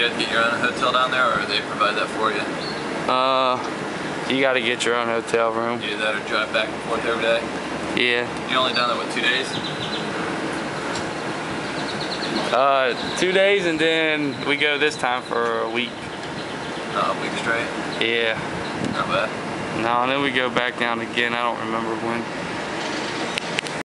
You have to get your own hotel down there, or they provide that for you? Uh, you got to get your own hotel room. You do that or drive back and forth every day? Yeah. You only done that, what, two days? Uh, two days and then we go this time for a week. Uh, a week straight? Yeah. Not bad. No, and then we go back down again. I don't remember when.